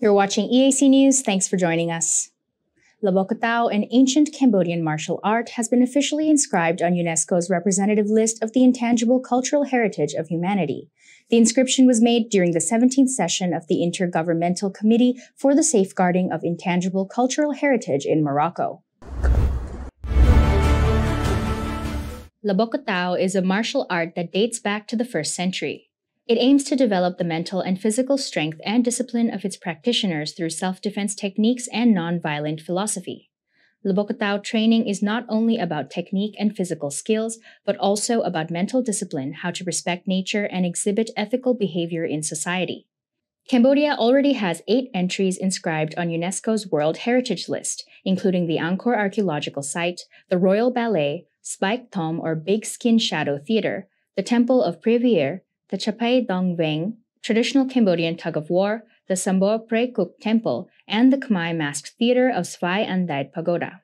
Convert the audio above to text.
You're watching EAC News. Thanks for joining us. Lbokator, an ancient Cambodian martial art, has been officially inscribed on UNESCO's representative list of the intangible cultural heritage of humanity. The inscription was made during the 17th session of the Intergovernmental Committee for the Safeguarding of Intangible Cultural Heritage in Morocco. Lbokator is a martial art that dates back to the first century. It aims to develop the mental and physical strength and discipline of its practitioners through self defense techniques and non-violent philosophy. Lbokator training is not only about technique and physical skills, but also about mental discipline, how to respect nature, and exhibit ethical behavior in society. Cambodia already has eight entries inscribed on UNESCO's World Heritage List, including the Angkor Archaeological Site, the Royal Ballet, Sbek Thom or Big Skin Shadow Theater, the Temple of Preah Vihear, the Chapei Dang Veng, traditional Cambodian tug of war, the Sambor Pre Kuk Temple, and the Khmer Masked Theater of Svay Andet Pagoda.